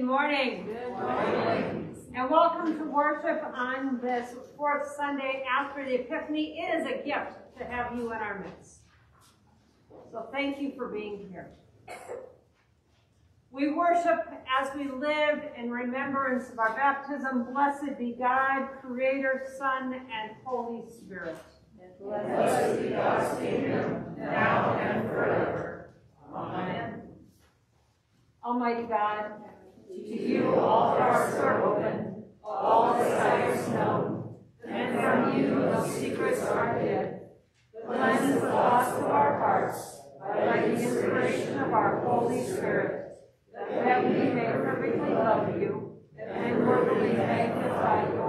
Good morning. Good morning. And welcome to worship on this fourth Sunday after the Epiphany. It is a gift to have you in our midst. So thank you for being here. We worship as we live in remembrance of our baptism. Blessed be God, Creator, Son, and Holy Spirit. Blessed be God's kingdom, now and forever. Amen. Almighty God, to you all hearts are open, all desires known, and from you no secrets are hid. Cleanse the thoughts of our hearts by the inspiration of our Holy Spirit, that we may perfectly love you and worthily magnify your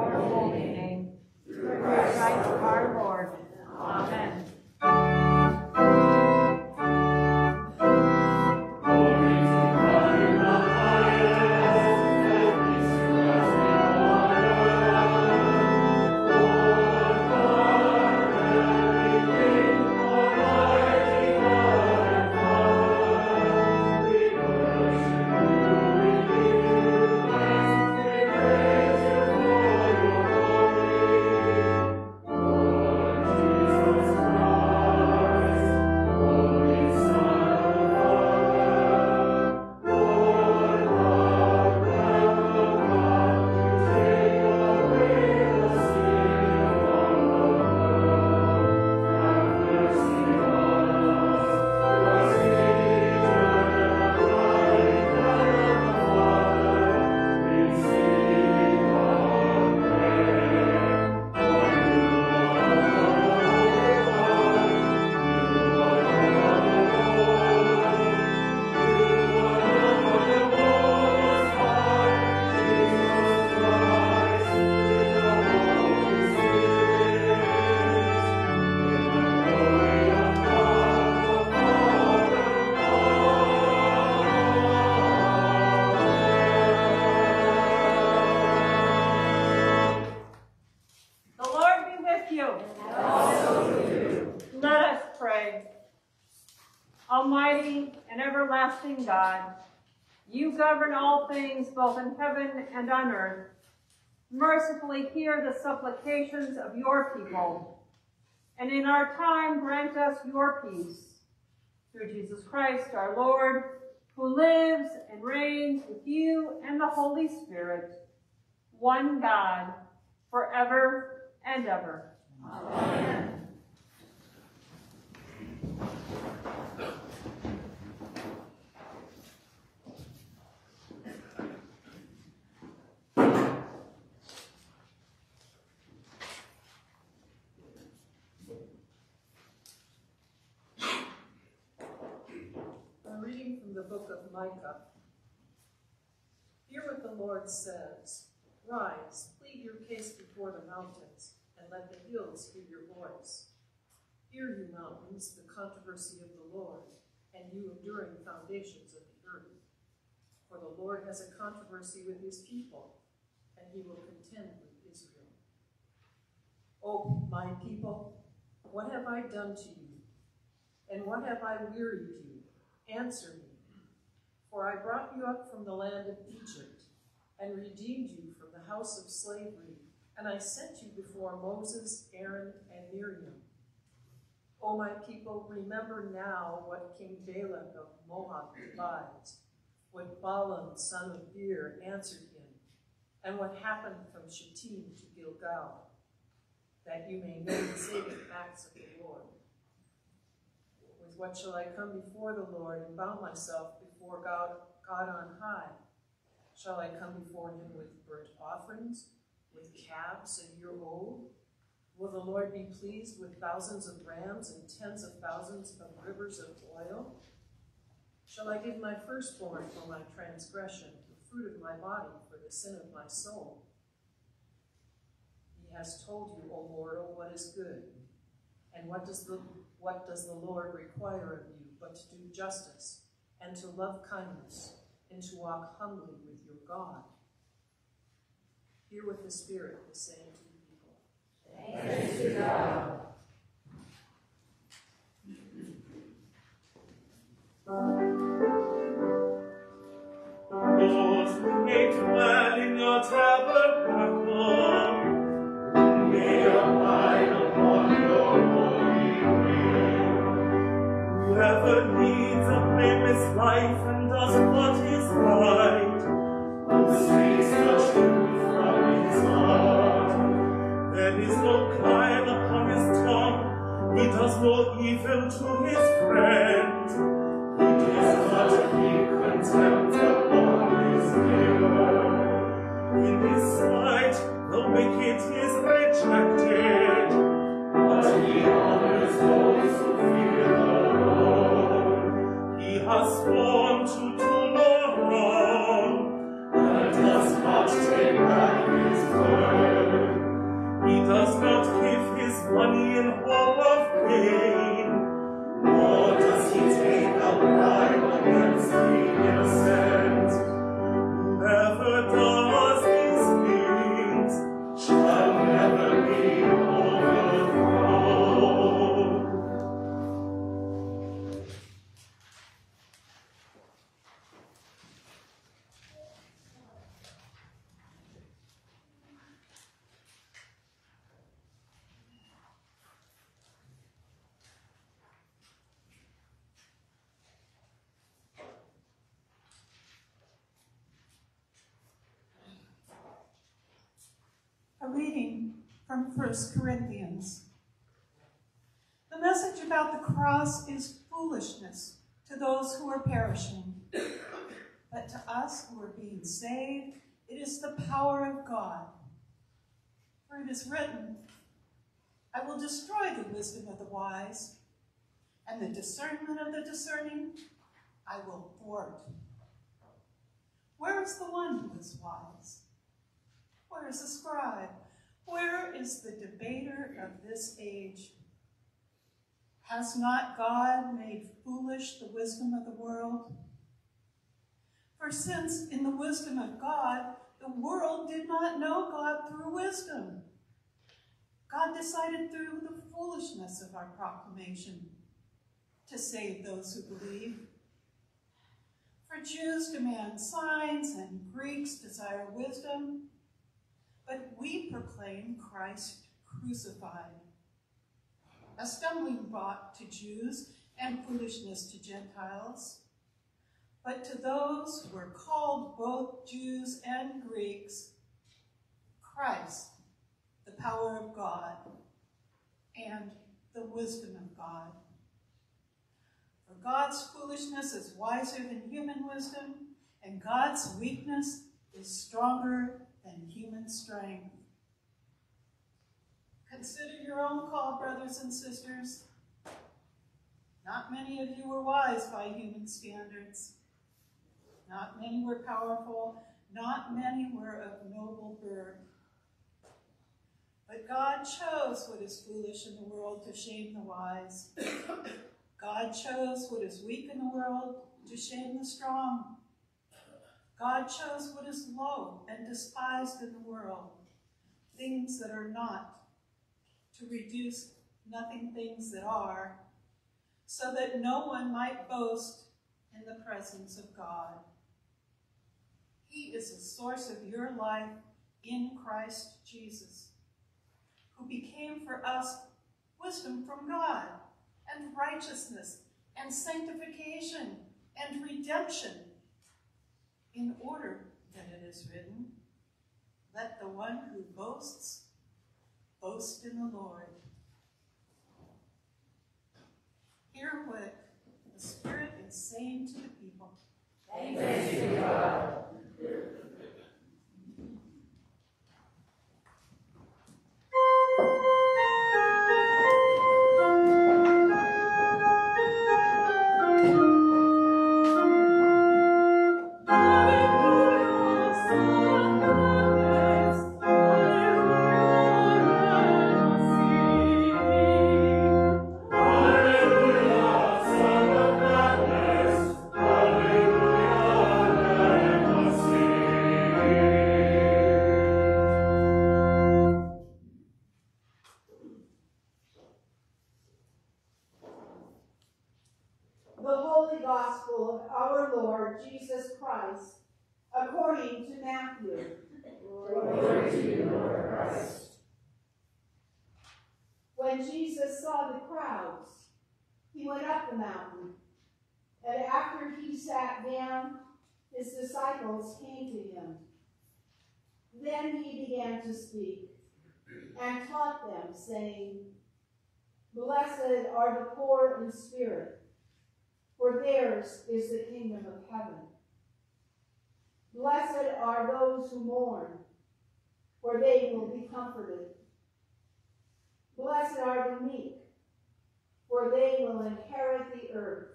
both in heaven and on earth. Mercifully hear the supplications of your people, and in our time grant us your peace. Through Jesus Christ our Lord, who lives and reigns with you and the Holy Spirit, one God, forever and ever. Amen. the book of Micah. Hear what the Lord says. Rise, plead your case before the mountains, and let the hills hear your voice. Hear, you mountains, the controversy of the Lord, and you enduring foundations of the earth. For the Lord has a controversy with his people, and he will contend with Israel. O my people, what have I done to you? And what have I wearied you? Answer me. For I brought you up from the land of Egypt, and redeemed you from the house of slavery, and I sent you before Moses, Aaron, and Miriam. O my people, remember now what King Balak of Moab advised, what Balaam, son of Beor, answered him, and what happened from Shittim to Gilgal, that you may know the saving acts of the Lord. With what shall I come before the Lord and bow myself before God, God on high? Shall I come before him with burnt offerings, with calves a year old? Will the Lord be pleased with thousands of rams and tens of thousands of rivers of oil? Shall I give my firstborn for my transgression, the fruit of my body for the sin of my soul? He has told you, O mortal, what is good. And what does the what does the Lord require of you but to do justice and to love kindness, and to walk humbly with your God. Hear what the Spirit is saying to the people. Thanks be God. In your tabernacle. May upon your holy. Whoever needs a life wicked is rejected, but he honors those 1 Corinthians. The message about the cross is foolishness to those who are perishing, but to us who are being saved, it is the power of God. For it is written, I will destroy the wisdom of the wise, and the discernment of the discerning I will thwart. Where is the one who is wise? Where is the scribe? Where is the debater of this age? Has not God made foolish the wisdom of the world? For since in the wisdom of God, the world did not know God through wisdom, God decided through the foolishness of our proclamation to save those who believe. For Jews demand signs and Greeks desire wisdom, but we proclaim Christ crucified, a stumbling block to Jews and foolishness to Gentiles. But to those who are called both Jews and Greeks, Christ, the power of God and the wisdom of God. For God's foolishness is wiser than human wisdom, and God's weakness is stronger than human strength. Consider your own call, brothers and sisters. Not many of you were wise by human standards. Not many were powerful. Not many were of noble birth. But God chose what is foolish in the world to shame the wise. God chose what is weak in the world to shame the strong. God chose what is low and despised in the world, things that are not, to reduce nothing things that are, so that no one might boast in the presence of God. He is the source of your life in Christ Jesus, who became for us wisdom from God, and righteousness, and sanctification, and redemption in order that it is written, Let the one who boasts boast in the Lord. Hear what the Spirit is saying to the people. Thanks be to God. Holy Gospel of our Lord Jesus Christ, according to Matthew. Glory to you, Lord Christ. When Jesus saw the crowds, he went up the mountain, And after he sat down, his disciples came to him. Then he began to speak and taught them, saying, Blessed are the poor in spirit, for theirs is the kingdom of heaven. Blessed are those who mourn, for they will be comforted. Blessed are the meek, for they will inherit the earth.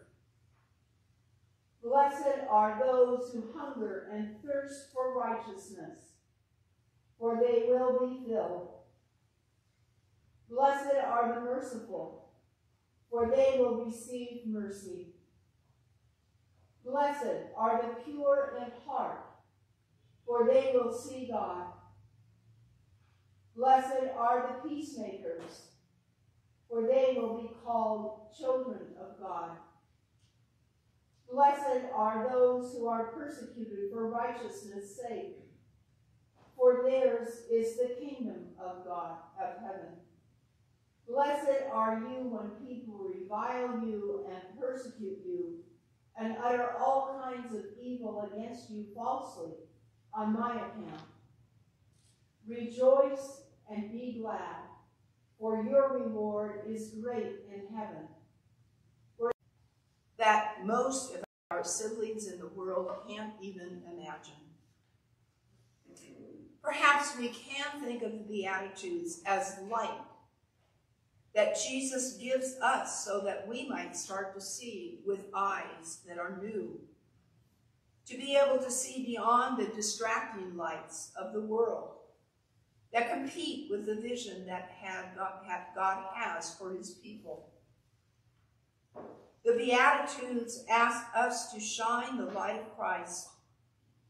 Blessed are those who hunger and thirst for righteousness, for they will be filled. Blessed are the merciful, for they will receive mercy. Blessed are the pure in heart, for they will see God. Blessed are the peacemakers, for they will be called children of God. Blessed are those who are persecuted for righteousness' sake, for theirs is the kingdom of God, of heaven. Blessed are you when people revile you and persecute you, and utter all kinds of evil against you falsely on my account. Rejoice and be glad, for your reward is great in heaven. That most of our siblings in the world can't even imagine. Perhaps we can think of the Beatitudes as light that Jesus gives us so that we might start to see with eyes that are new. To be able to see beyond the distracting lights of the world that compete with the vision that God has for his people. The Beatitudes ask us to shine the light of Christ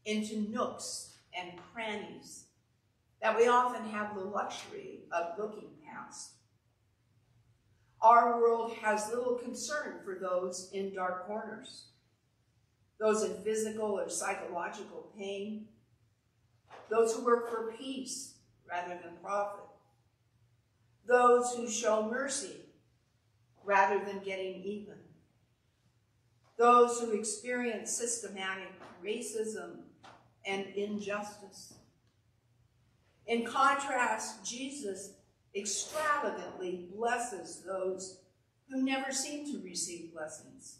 into nooks and crannies that we often have the luxury of looking past. Our world has little concern for those in dark corners, those in physical or psychological pain, those who work for peace rather than profit, those who show mercy rather than getting even, those who experience systematic racism and injustice. In contrast, Jesus extravagantly blesses those who never seem to receive blessings.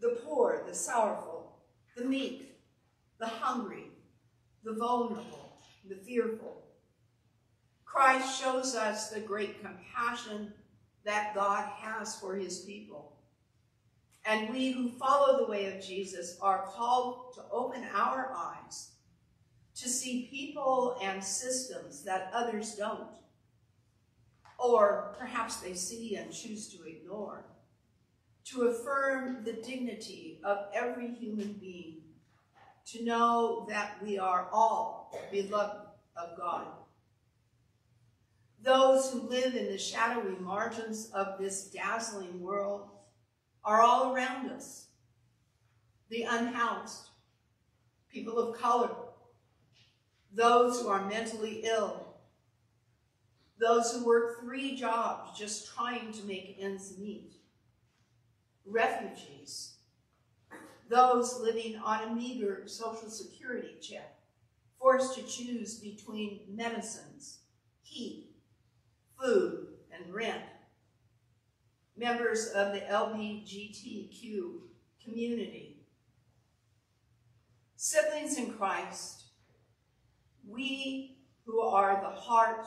The poor, the sorrowful, the meek, the hungry, the vulnerable, the fearful. Christ shows us the great compassion that God has for his people. And we who follow the way of Jesus are called to open our eyes to see people and systems that others don't or perhaps they see and choose to ignore, to affirm the dignity of every human being, to know that we are all beloved of God. Those who live in the shadowy margins of this dazzling world are all around us. The unhoused, people of color, those who are mentally ill, those who work three jobs just trying to make ends meet, refugees, those living on a meager social security check, forced to choose between medicines, heat, food, and rent, members of the LGBTQ community, siblings in Christ, we who are the heart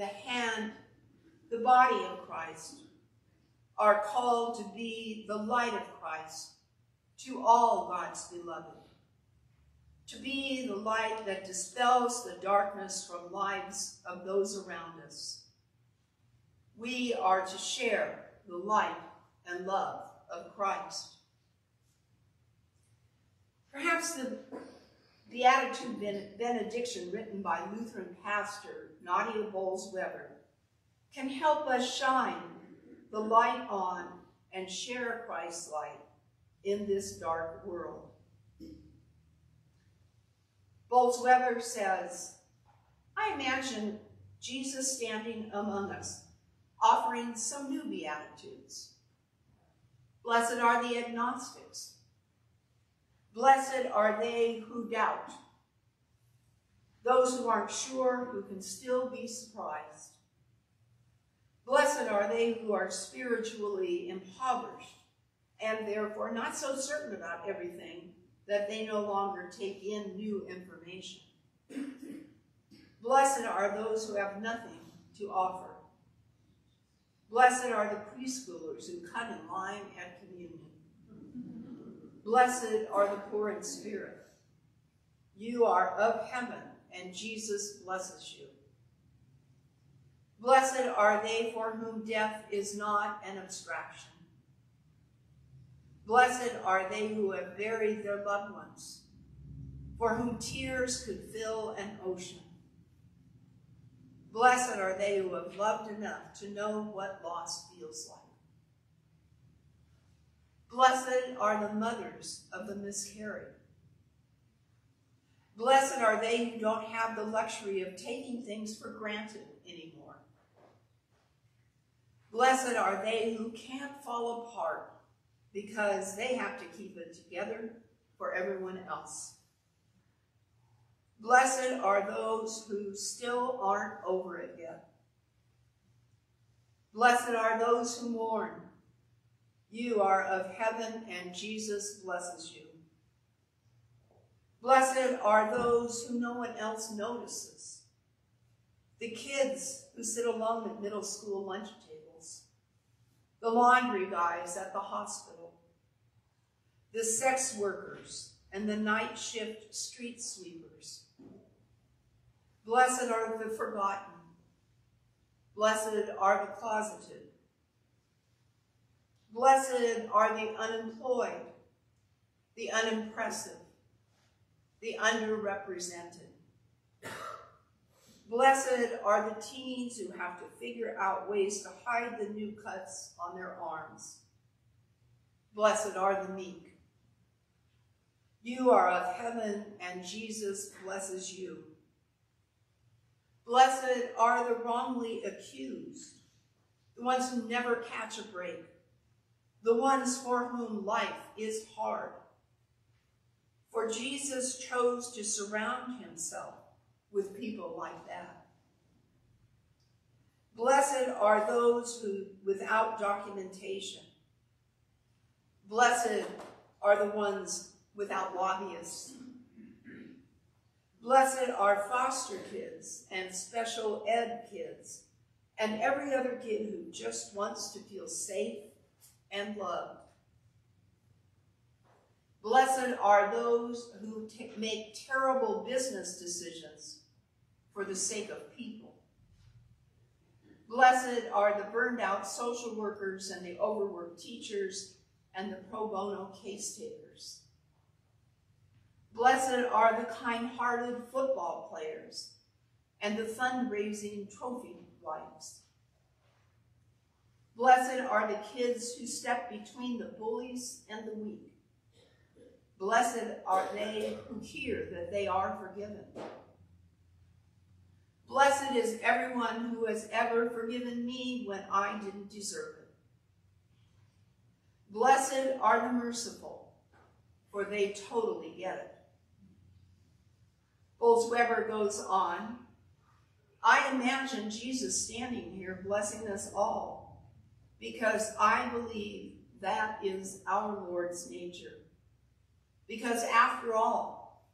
the hand, the body of Christ, are called to be the light of Christ to all God's beloved. To be the light that dispels the darkness from lives of those around us. We are to share the light and love of Christ. Perhaps the Beatitude benediction written by Lutheran pastor Nadia Bolz-Weber, can help us shine the light on and share Christ's light in this dark world. Bolz-Weber says, I imagine Jesus standing among us, offering some new Beatitudes. Blessed are the agnostics. Blessed are they who doubt. Those who aren't sure, who can still be surprised. Blessed are they who are spiritually impoverished and therefore not so certain about everything that they no longer take in new information. Blessed are those who have nothing to offer. Blessed are the preschoolers who cut in line at communion. Blessed are the poor in spirit. You are of heaven, and Jesus blesses you. Blessed are they for whom death is not an abstraction. Blessed are they who have buried their loved ones, for whom tears could fill an ocean. Blessed are they who have loved enough to know what loss feels like. Blessed are the mothers of the miscarried. Blessed are they who don't have the luxury of taking things for granted anymore. Blessed are they who can't fall apart because they have to keep it together for everyone else. Blessed are those who still aren't over it yet. Blessed are those who mourn. You are of heaven, and Jesus blesses you. Blessed are those who no one else notices. The kids who sit alone at middle school lunch tables. The laundry guys at the hospital. The sex workers and the night shift street sweepers. Blessed are the forgotten. Blessed are the closeted. Blessed are the unemployed, the unimpressive, the underrepresented. Blessed are the teens who have to figure out ways to hide the new cuts on their arms. Blessed are the meek. You are of heaven, and Jesus blesses you. Blessed are the wrongly accused, the ones who never catch a break, the ones for whom life is hard. For Jesus chose to surround himself with people like that. Blessed are those who, without documentation, blessed are the ones without lobbyists. Blessed are foster kids and special ed kids and every other kid who just wants to feel safe and loved. Blessed are those who make terrible business decisions for the sake of people. Blessed are the burned out social workers and the overworked teachers and the pro bono case takers. Blessed are the kind-hearted football players and the fundraising trophy wives. Blessed are the kids who step between the bullies and the weak. Blessed are they who hear that they are forgiven. Blessed is everyone who has ever forgiven me when I didn't deserve it. Blessed are the merciful, for they totally get it. Bolz-Weber goes on, I imagine Jesus standing here blessing us all because I believe that is our Lord's nature. Because after all,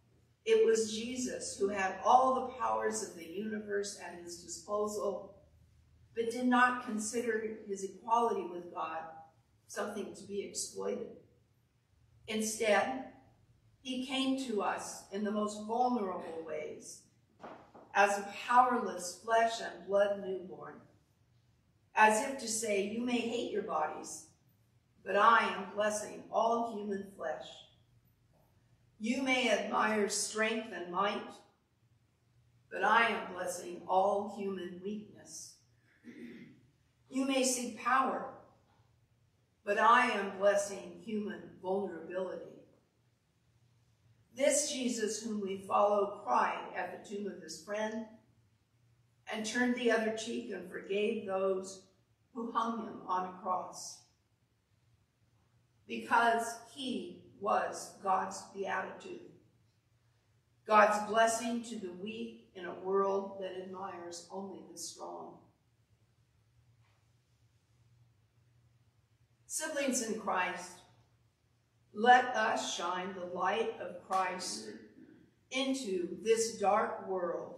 it was Jesus who had all the powers of the universe at his disposal, but did not consider his equality with God something to be exploited. Instead, he came to us in the most vulnerable ways, as a powerless flesh and blood newborn, as if to say, you may hate your bodies, but I am blessing all human flesh. You may admire strength and might, but I am blessing all human weakness. You may seek power, but I am blessing human vulnerability. This Jesus whom we follow cried at the tomb of his friend and turned the other cheek and forgave those who hung him on a cross. because he was God's beatitude. God's blessing to the weak in a world that admires only the strong. Siblings in Christ, let us shine the light of Christ into this dark world,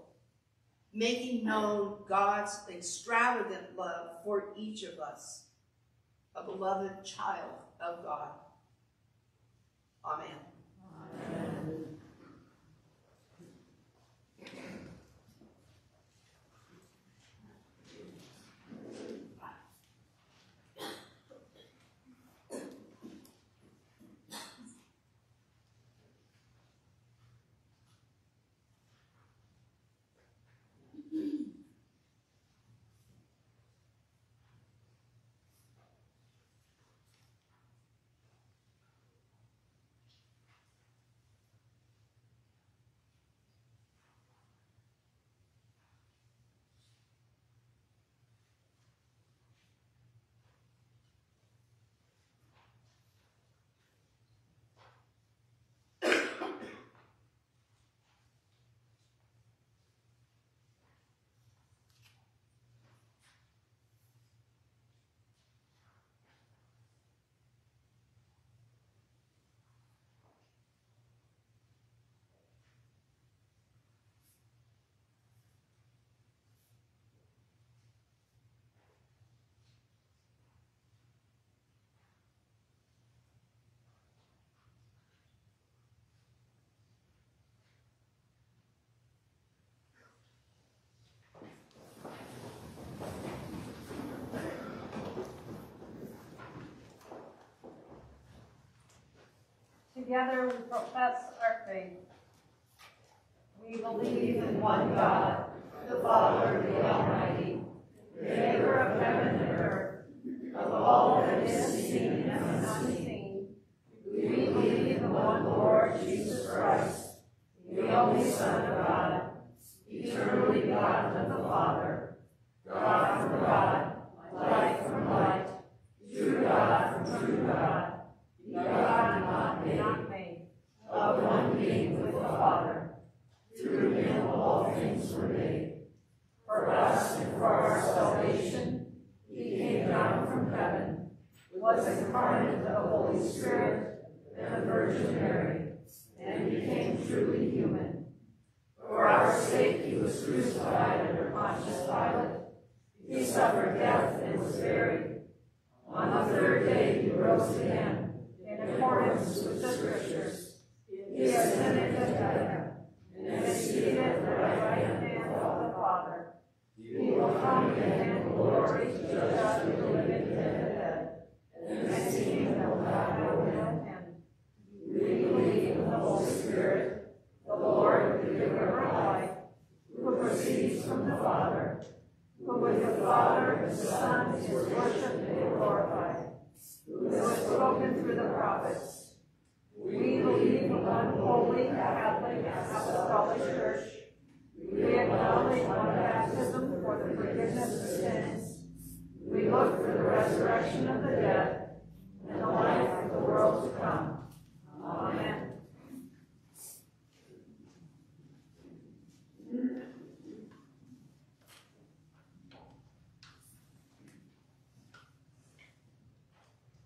making known God's extravagant love for each of us, a beloved child of God. Amen. Amen. Together we profess our faith. We believe in one God, the Father, the Almighty, maker of heaven and earth, of all that is seen and unseen. We believe in one Lord Jesus Christ, the only Son of God, eternally begotten of the Father, God from God, light from light, true God from true God, begotten, not made, not made. of one being with the Father. Through him all things were made. For us and for our salvation, he came down from heaven, was incarnate of the Holy Spirit and the Virgin Mary, and became truly human. For our sake he was crucified under Pontius Pilate. He suffered death and was buried. On the third day he rose again, in accordance with the Scriptures. He ascended to heaven and is seated at the right hand of the Father. He will come again in glory to judge the living the dead, and his kingdom will. We believe in the Holy Spirit, the Lord, the giver of life, who proceeds from the Father, who with the Father and the Son is worshipped and glorified, who has spoken through the prophets. We believe in one holy Catholic Apostolic Church. We acknowledge one baptism for the forgiveness of sins. We look for the resurrection of the dead and the life of the world to come. Amen.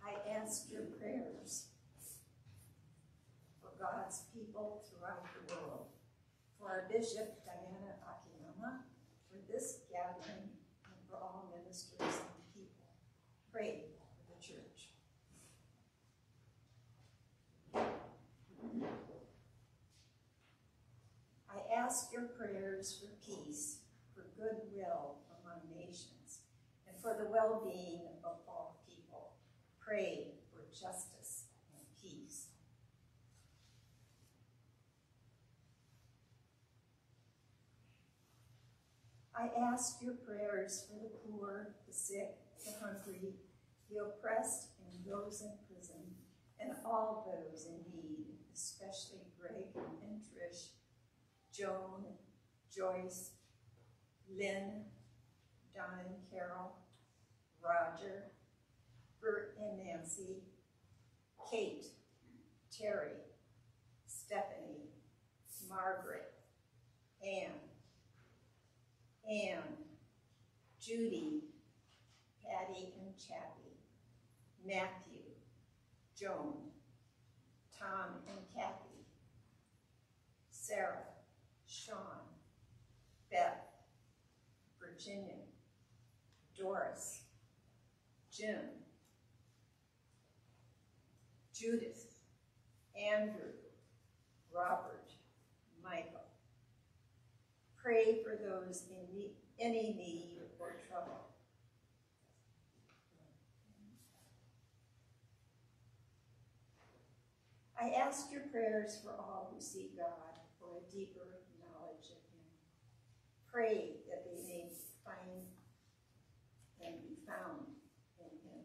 I ask your prayers for God's people throughout the world, for our Bishop Diana Akiyama, for this gathering, and for all ministers and people. Pray for the church. I ask your prayers for peace, for goodwill among nations, and for the well-being of all people. Pray for justice and peace. I ask your prayers for the poor, the sick, the hungry, the oppressed, and those in prison, and all those in need, especially Greg and Trish, Joan, Joyce, Lynn, Don and Carol, Roger, Bert and Nancy, Kate, Terry, Stephanie, Margaret, Anne, Anne, Judy, Patty and Chappie, Matthew, Joan, Tom and Kathy, Sarah, Sean, Beth, Virginia, Doris, Jim, Judith, Andrew, Robert, Michael. Pray for those in any need or trouble. I ask your prayers for all who seek God for a deeper. Pray that they may find and be found in Him.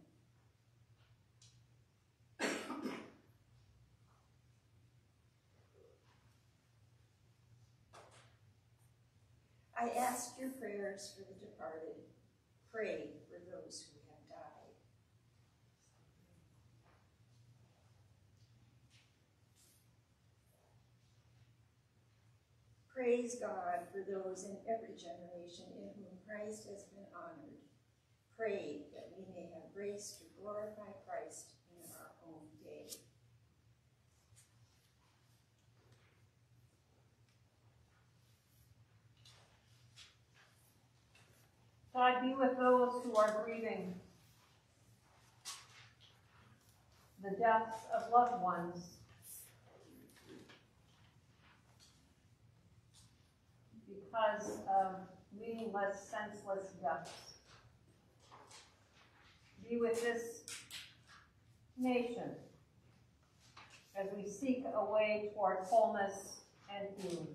I ask your prayers for the departed. Pray for those who have died. Praise God for those in every generation in whom Christ has been honored. Pray that we may have grace to glorify Christ in our own day. God be with those who are grieving the deaths of loved ones. Because of meaningless, senseless deaths. Be with this nation as we seek a way toward wholeness and healing.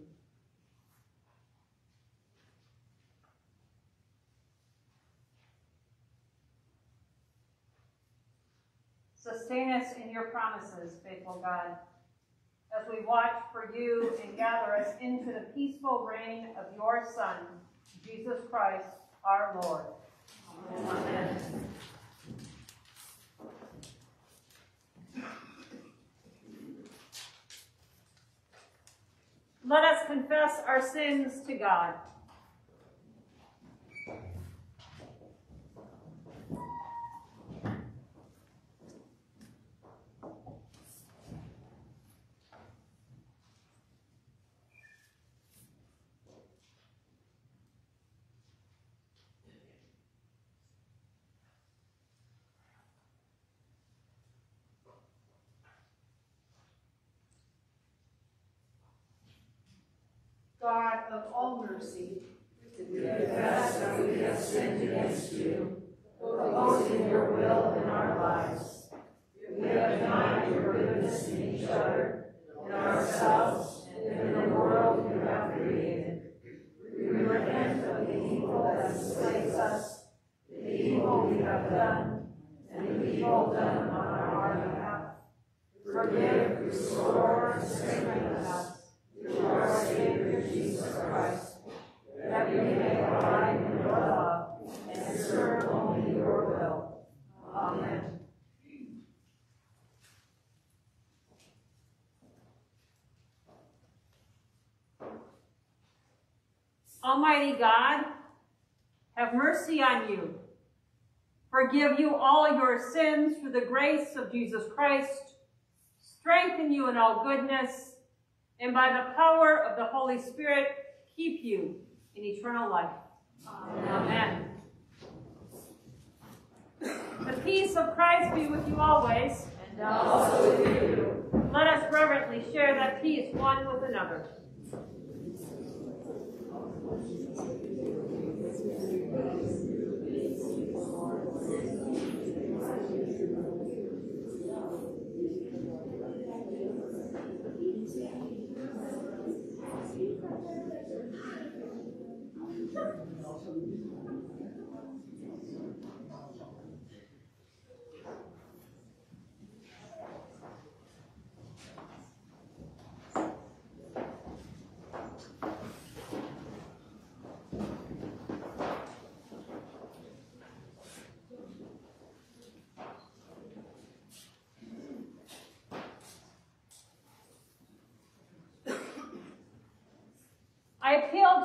Sustain us in your promises, faithful God, as we watch for you and gather us into the peaceful reign of your Son, Jesus Christ, our Lord. Amen. Let us confess our sins to God. God of all mercy, confess that we have sinned against you, opposing your will in our lives. We have denied your goodness in each other, in ourselves, and in the world you have created. We repent of the evil that enslaves us, the evil we have done, and the evil done on our behalf. Forgive, restore, and strengthen us through our Savior Jesus Christ, that we may abide in your love and serve only your will. Amen. Almighty God, have mercy on you. Forgive you all your sins through the grace of Jesus Christ. Strengthen you in all goodness, and by the power of the Holy Spirit, keep you in eternal life. Amen. The peace of Christ be with you always. And also with you. Let us reverently share that peace one with another.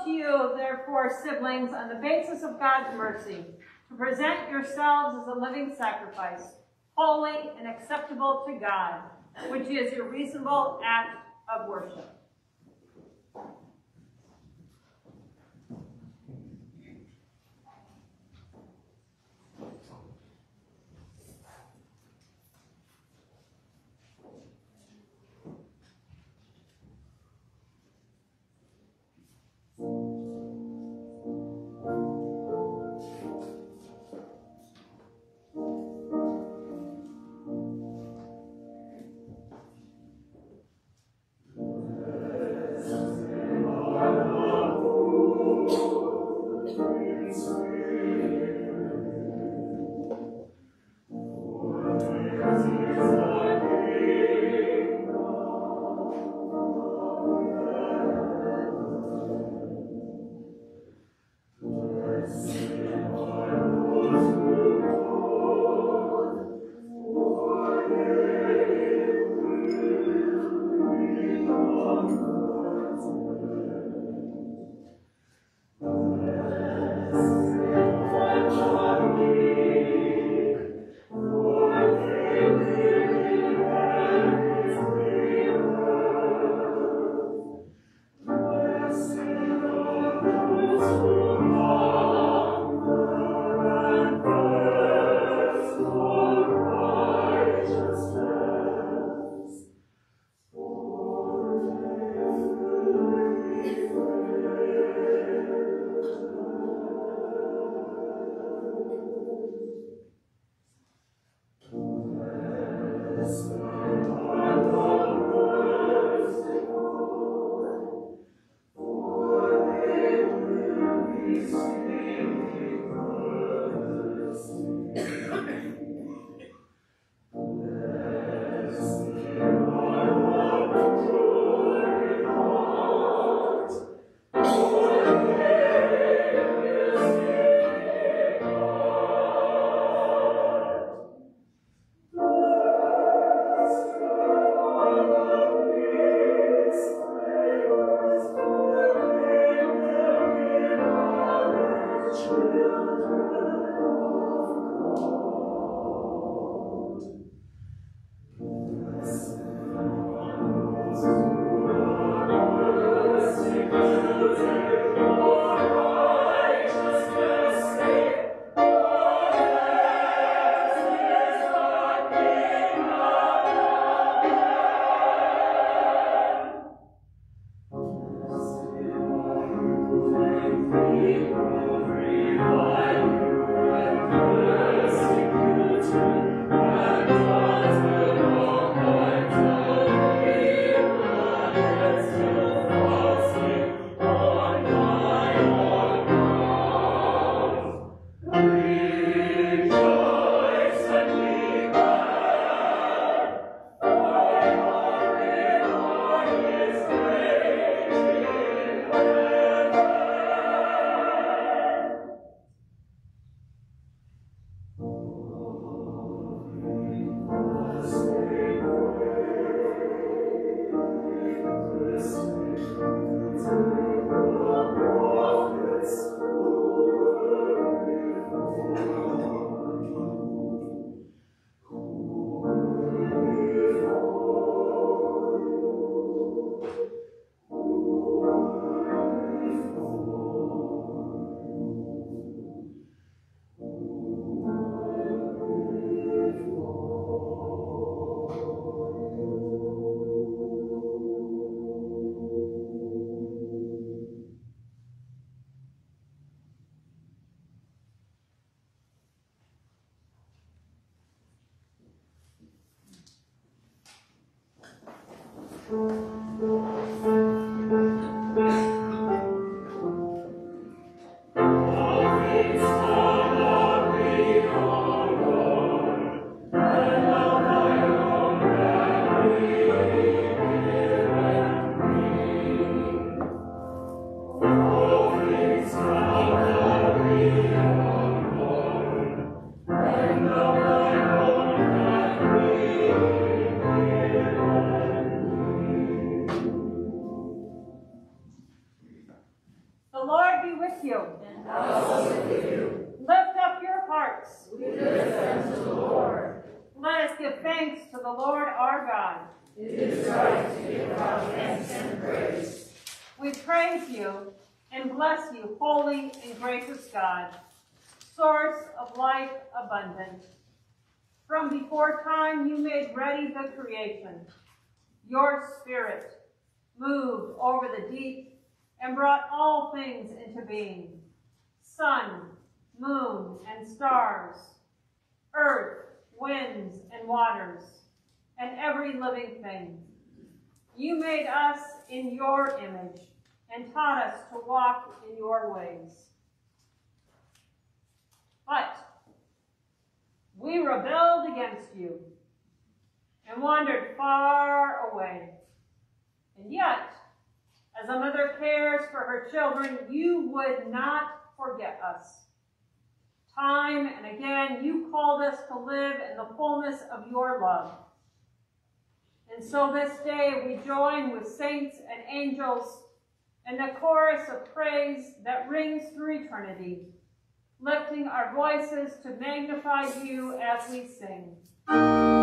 To you, therefore, siblings, on the basis of God's mercy, to present yourselves as a living sacrifice, holy and acceptable to God, which is your reasonable act of worship. God, source of life abundant. From before time you made ready the creation. Your spirit moved over the deep and brought all things into being. Sun, moon, and stars, earth, winds, and waters, and every living thing. You made us in your image and taught us to walk in your ways. But we rebelled against you and wandered far away. And yet, as a mother cares for her children, you would not forget us. Time and again, you called us to live in the fullness of your love. And so this day we join with saints and angels in the chorus of praise that rings through eternity, lifting our voices to magnify you as we sing.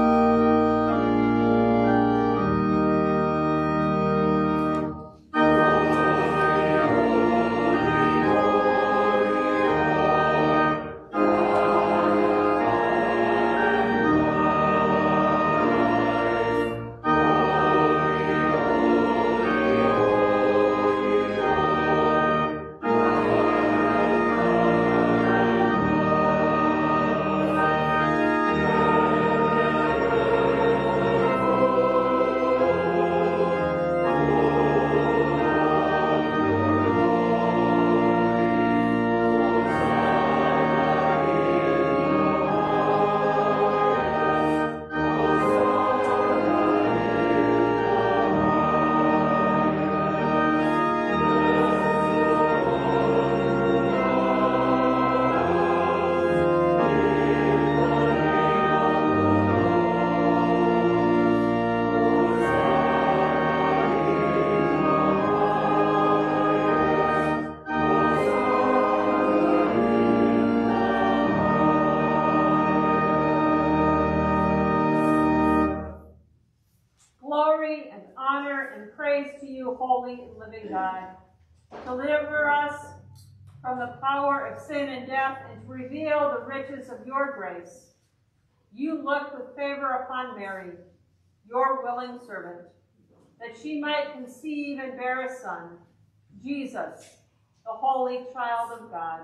Of sin and death and to reveal the riches of your grace. You looked with favor upon Mary, your willing servant, that she might conceive and bear a son, Jesus, the holy child of God.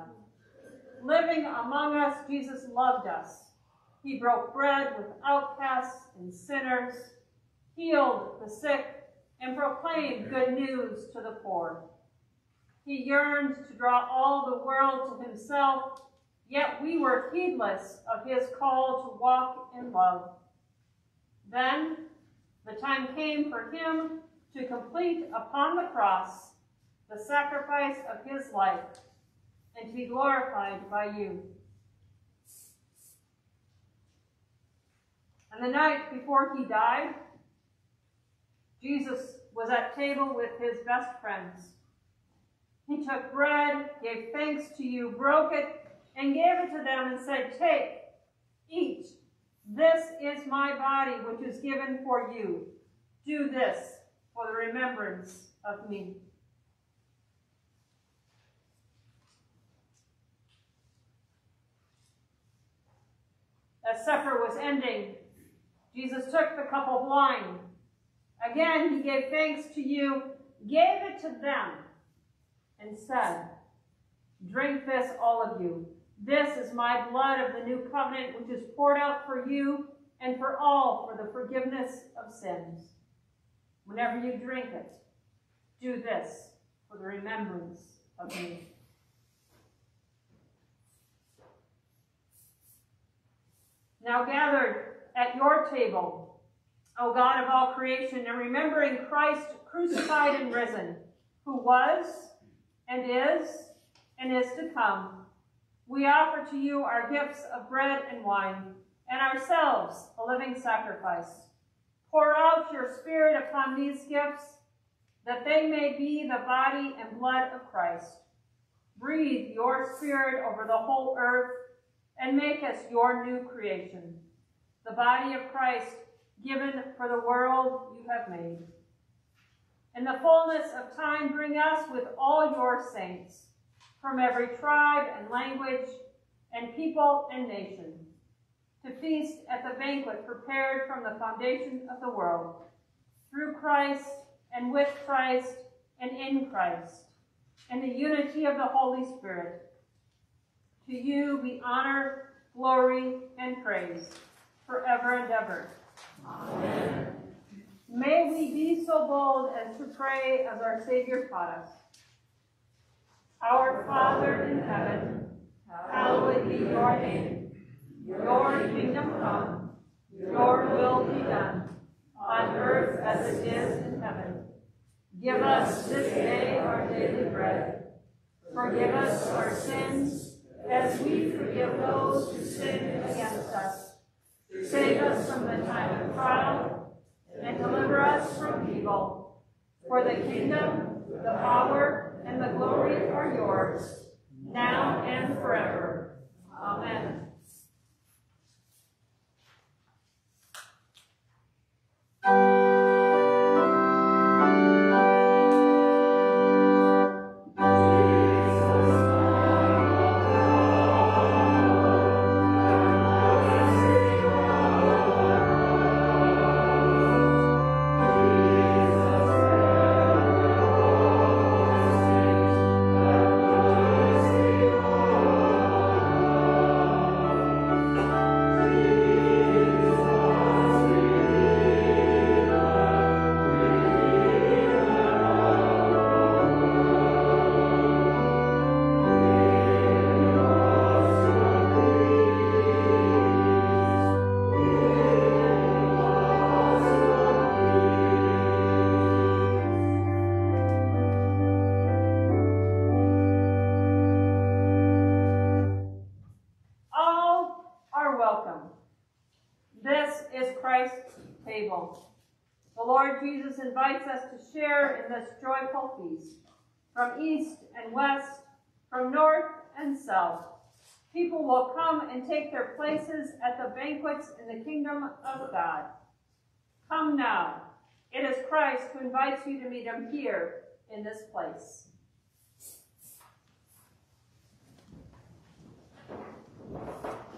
Living among us, Jesus loved us. He broke bread with outcasts and sinners, healed the sick, and proclaimed good news to the poor. He yearned to draw all the world to himself, yet we were heedless of his call to walk in love. Then the time came for him to complete upon the cross the sacrifice of his life and to be glorified by you. On the night before he died, Jesus was at table with his best friends. He took bread, gave thanks to you, broke it, and gave it to them and said, Take, eat. This is my body, which is given for you. Do this for the remembrance of me. As supper was ending, Jesus took the cup of wine. Again, he gave thanks to you, gave it to them, and said, Drink this, all of you. This is my blood of the new covenant, which is poured out for you and for all for the forgiveness of sins. Whenever you drink it, do this for the remembrance of me. Now gathered at your table, O God of all creation, and remembering Christ crucified and risen, who was and is and is to come, we offer to you our gifts of bread and wine, and ourselves a living sacrifice. Pour out your Spirit upon these gifts, that they may be the body and blood of Christ. breathe your spirit over the whole earth, and make us your new creation, the body of Christ given for the world you have made. In the fullness of time, bring us with all your saints from every tribe and language and people and nation to feast at the banquet prepared from the foundation of the world through Christ and with Christ and in Christ in the unity of the Holy Spirit. To you be honor, glory, and praise forever and ever. Amen. May we be so bold as to pray as our Savior taught us. Our Father in heaven, hallowed be your name. Your kingdom come, your will be done, on earth as it is in heaven. Give us this day our daily bread. Forgive us our sins, as we forgive those who sin against us. Save us from the time of trial, and deliver us from evil. For the kingdom, the power, and the glory are yours, now and forever. Amen. banquets in the kingdom of God. Come now. It is Christ who invites you to meet him here in this place. Thank you.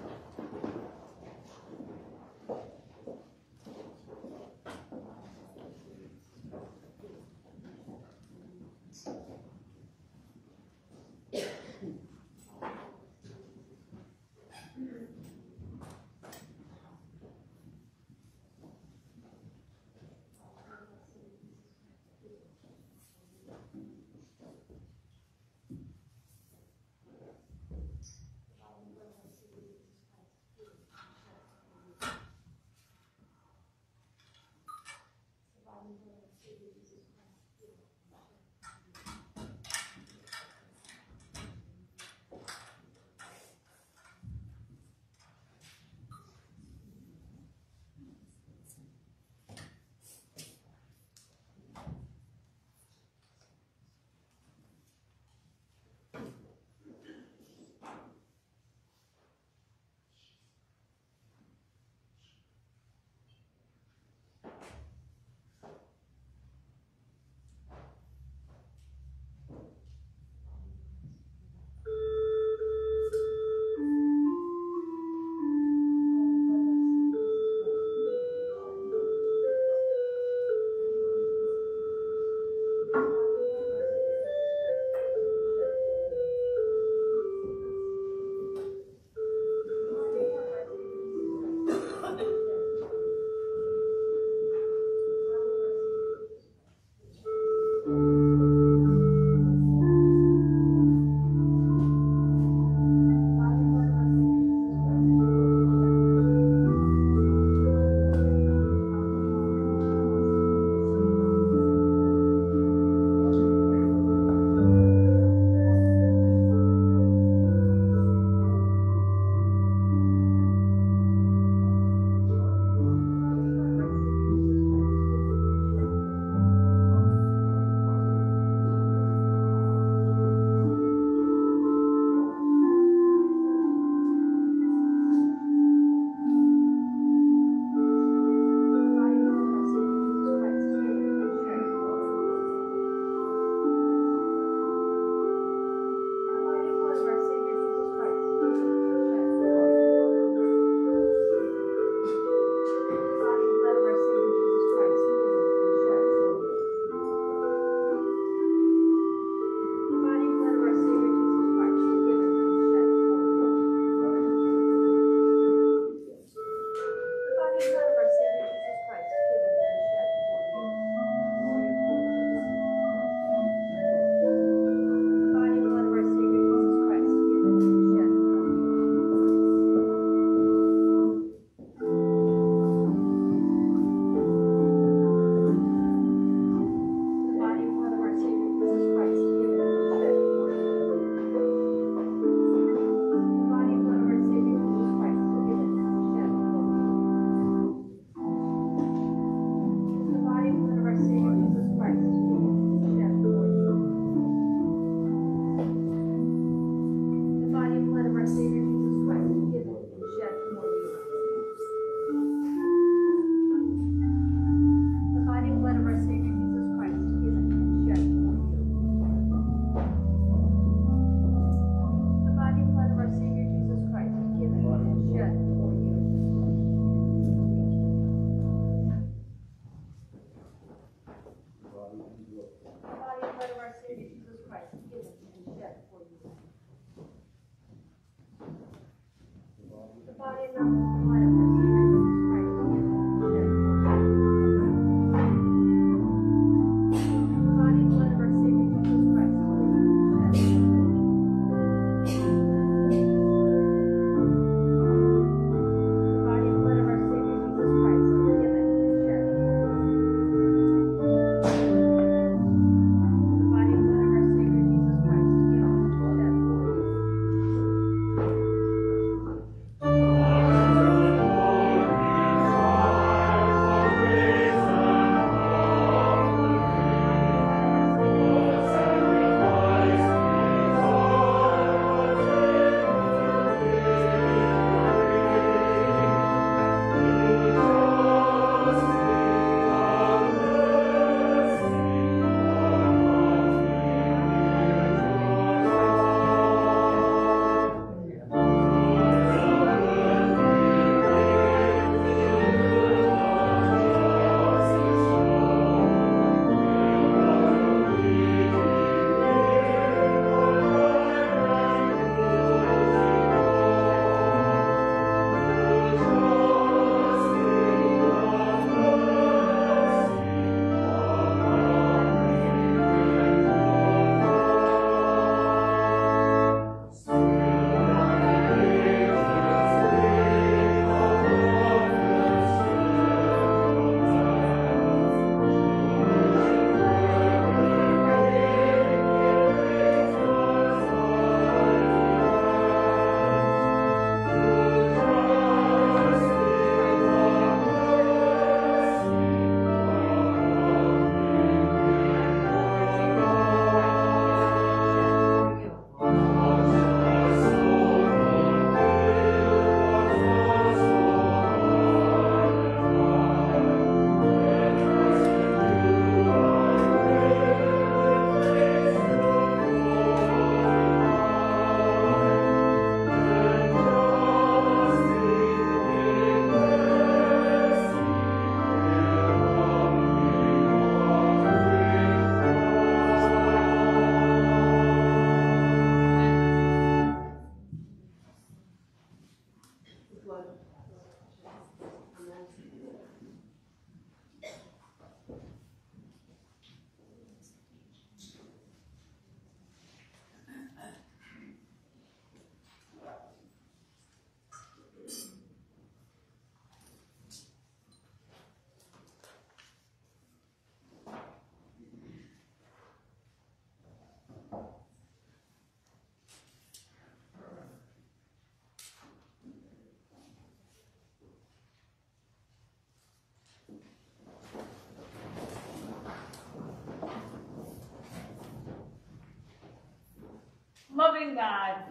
Loving God,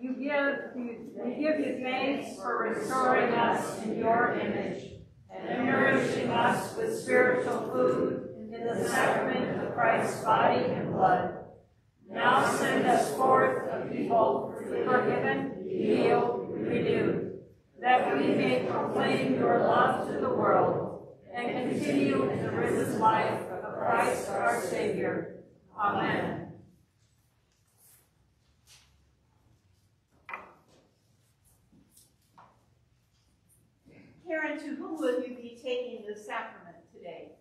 you give, you, we give you thanks for restoring us in your image and nourishing us with spiritual food in the sacrament of Christ's body and blood. Now send us forth a people forgiven, healed, renewed, that we may proclaim your love to the world and continue in the risen life of Christ our Savior. Amen. To whom will you be taking the sacrament today?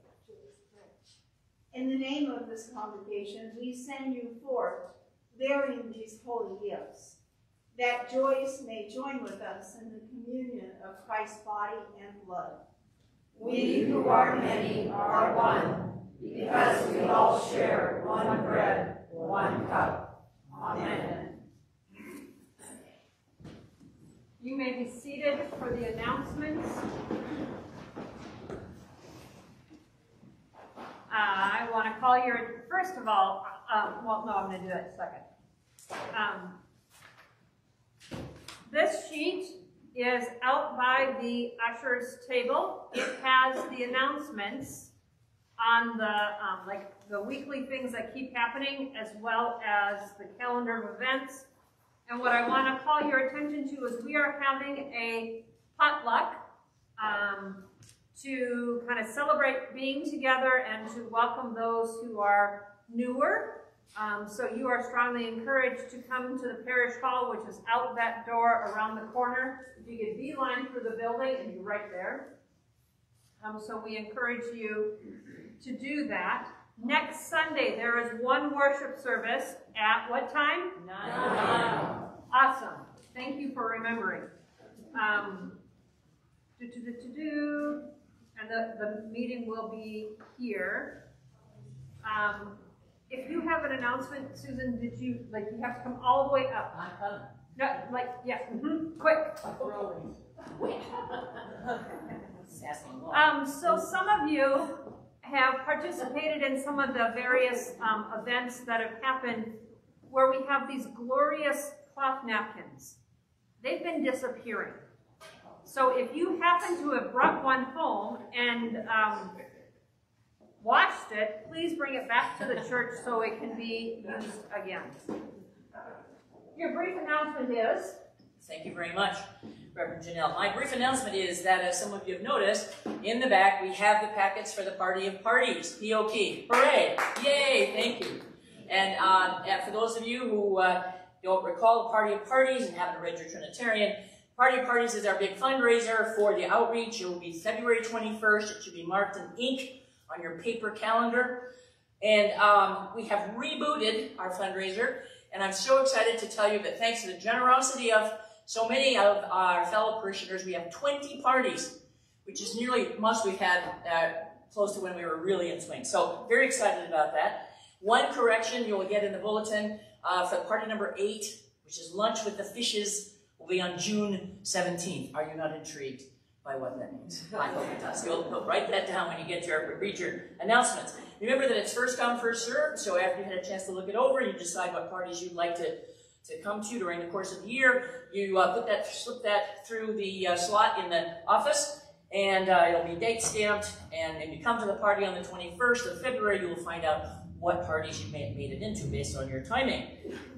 In the name of this congregation, we send you forth bearing these holy gifts, that Joyce may join with us in the communion of Christ's body and blood. We who are many are one, because we all share one bread, one cup. Amen. You may be seated for the announcements. Uh, I want to call your, first of all, um, well, no, I'm going to do that second. Um, this sheet is out by the usher's table. It has the announcements on the, um, like, the weekly things that keep happening, as well as the calendar of events. And what I want to call your attention to is we are having a potluck um, to kind of celebrate being together and to welcome those who are newer Um, so you are strongly encouraged to come to the parish hall, which is out that door around the corner. If You get beeline through the building and you're right there. Um, so we encourage you to do that. Next Sunday, there is one worship service at what time? Nine. Awesome. Thank you for remembering. Um, do, do, do. And the, the meeting will be here. Um, if you have an announcement, Susan, did you, like, you have to come all the way up? I'm coming. No, like, yeah, mhm, quick. Sassy Laura. Um, so some of you have participated in some of the various, um, events that have happened where we have these glorious cloth napkins. They've been disappearing. So if you happen to have brought one home and, um, washed it, please bring it back to the church so it can be used again. Your brief announcement is, Thank you very much, Reverend Janell. My brief announcement is that, as some of you have noticed, in the back we have the packets for the Party of Parties, POP. Hooray! Yay! Thank you. And, uh, and for those of you who uh, don't recall the Party of Parties and haven't read your Trinitarian, Party of Parties is our big fundraiser for the outreach. It will be February 21st. It should be marked in ink on your paper calendar. And um, we have rebooted our fundraiser, and I'm so excited to tell you that thanks to the generosity of so many of our fellow parishioners, we have 20 parties, which is nearly most we've had uh, close to when we were really in swing. So very excited about that. One correction you will get in the bulletin uh, for party number eight, which is lunch with the fishes, will be on June 17th. Are you not intrigued by what that means? I hope it does. You'll, you'll write that down when you get your read your announcements. Remember that it's first come, first served. So after you've had a chance to look it over, you decide what parties you'd like to to come to during the course of the year. You uh, put that, slip that through the uh, slot in the office, and uh, it'll be date stamped. And if you come to the party on the 21st of February, you will find out what parties you made, made it into based on your timing.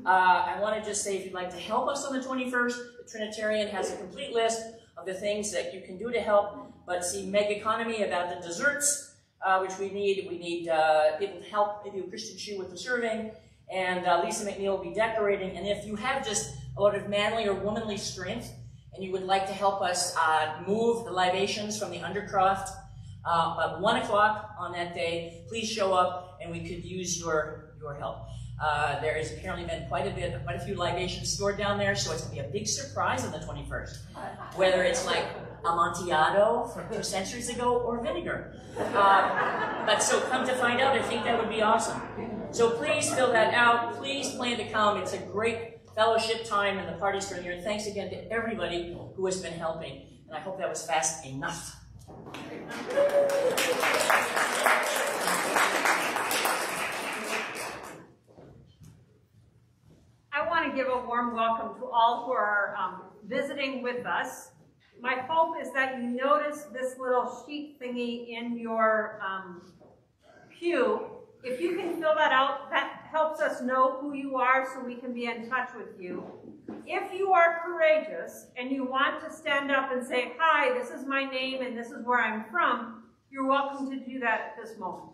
Uh, I want to just say if you'd like to help us on the 21st, the Trinitarian has a complete list of the things that you can do to help. But see Meg Economy about the desserts, uh, which we need. We need uh, people to help maybe Christian shoe with the serving and uh, Lisa McNeil will be decorating. And if you have just a lot of manly or womanly strength, and you would like to help us uh, move the libations from the undercroft uh, at 1 o'clock on that day, please show up, and we could use your, your help. Uh, there has apparently been quite a bit, quite a few libations stored down there, so it's going to be a big surprise on the 21st. Whether it's like Amontillado from two centuries ago or vinegar. Uh, but so come to find out, I think that would be awesome. So please fill that out. Please plan to come. It's a great fellowship time and the parties are here. And thanks again to everybody who has been helping. And I hope that was fast enough. I want to give a warm welcome to all who are um, visiting with us. My hope is that you notice this little sheet thingy in your um, pew. If you can fill that out, that helps us know who you are so we can be in touch with you. If you are courageous and you want to stand up and say, hi, this is my name and this is where I'm from, you're welcome to do that at this moment.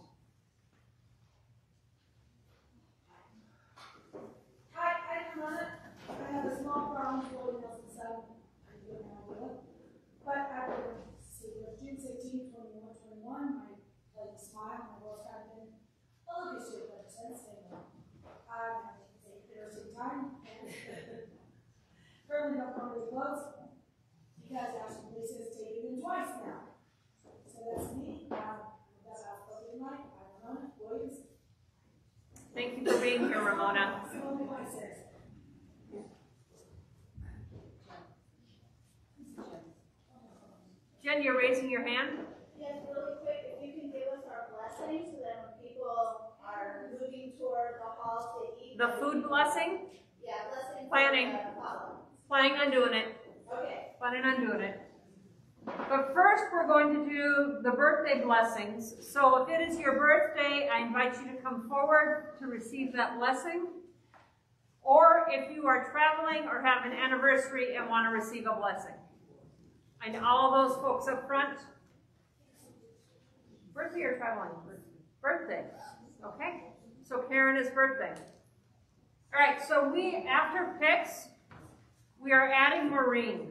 Hi, hi, Ramona. I have a small South. I do have it. But after, see, it was June 16, 21, 21, my like smile, my voice kind of been time. Currently want really because Police has taken them twice now. So that's me. I'm. Thank you for being here, Ramona. Jen, you're raising your hand? Yes, really quick, if you can give us our blessing so that when people are moving toward the hall to eat. The food blessing? Yeah, blessing. Planning. Planning on doing it. Okay. Planning on doing it. But first, we're going to do the birthday blessings. So if it is your birthday, I invite you to come forward to receive that blessing. Or if you are traveling or have an anniversary and want to receive a blessing. And all those folks up front, birthday or traveling? Birthday. Okay. So Karen is birthday. All right, so we, after Pix, we are adding Maureen.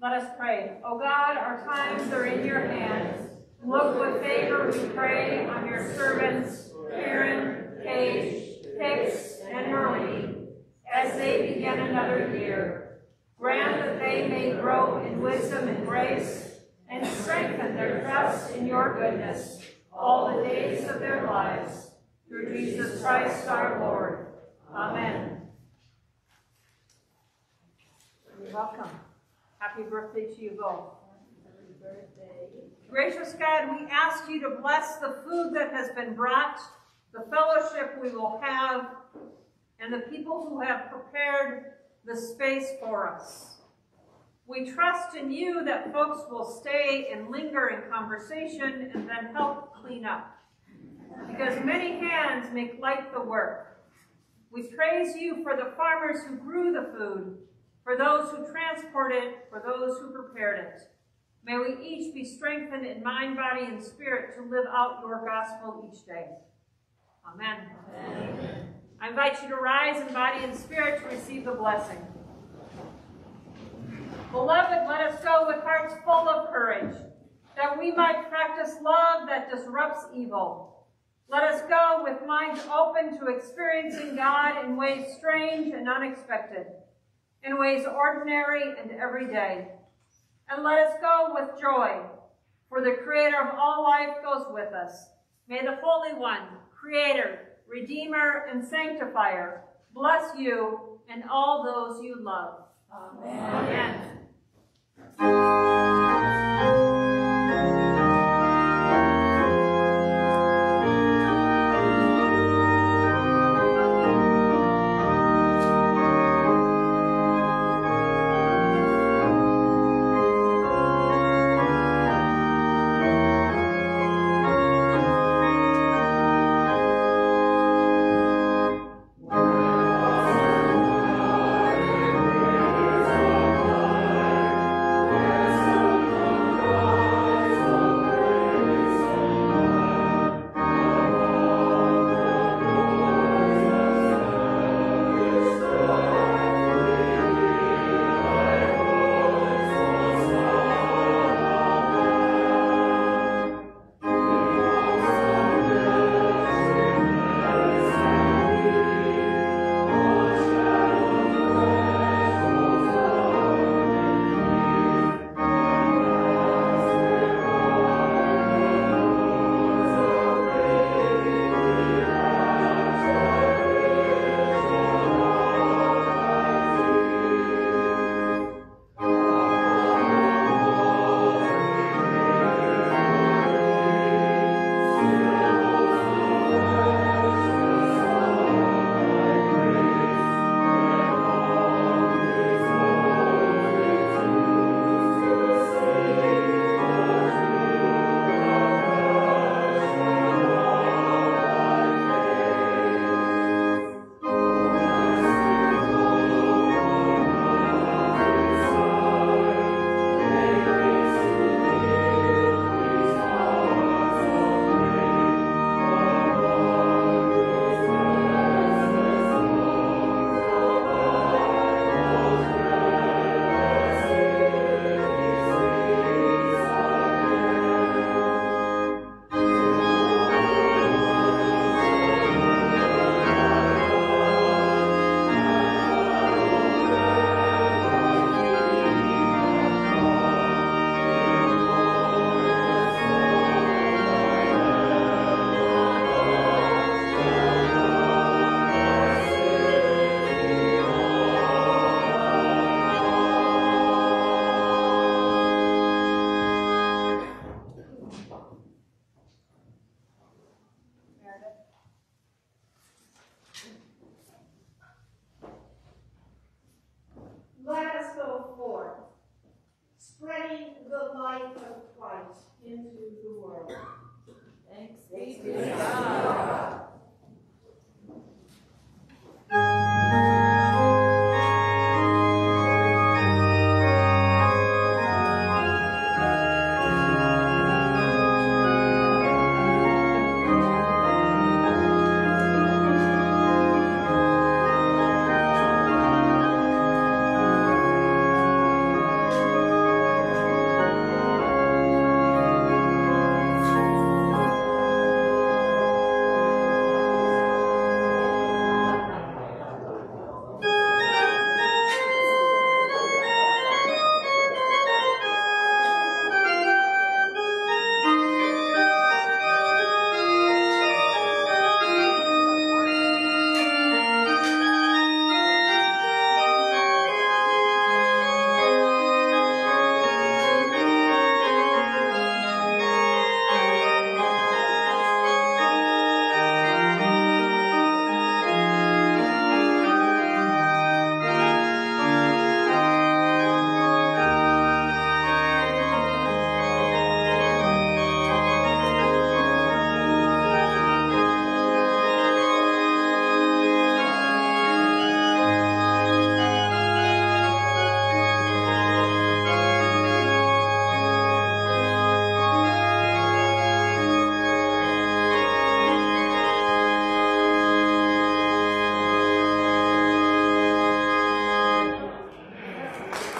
Let us pray. O God, our times are in your hands. Look with favor, we pray, on your servants, Karen, Paige, Pix, and Maureen, as they begin another year. Grant that they may grow in wisdom and grace, and strengthen their trust in your goodness all the days of their lives. Through Jesus Christ our Lord. Amen. You're welcome. Happy birthday to you both. Gracious God, we ask you to bless the food that has been brought, the fellowship we will have, and the people who have prepared the space for us. We trust in you that folks will stay and linger in conversation and then help clean up. Because many hands make light the work. We praise you for the farmers who grew the food, for those who transported it, for those who prepared it. May we each be strengthened in mind, body, and spirit to live out your gospel each day. Amen. Amen. I invite you to rise in body and spirit to receive the blessing. Beloved, let us go with hearts full of courage, that we might practice love that disrupts evil. Let us go with minds open to experiencing God in ways strange and unexpected, in ways ordinary and everyday. And let us go with joy, for the Creator of all life goes with us. May the Holy One, Creator, Redeemer, and Sanctifier, bless you and all those you love. Amen. Amen. 了。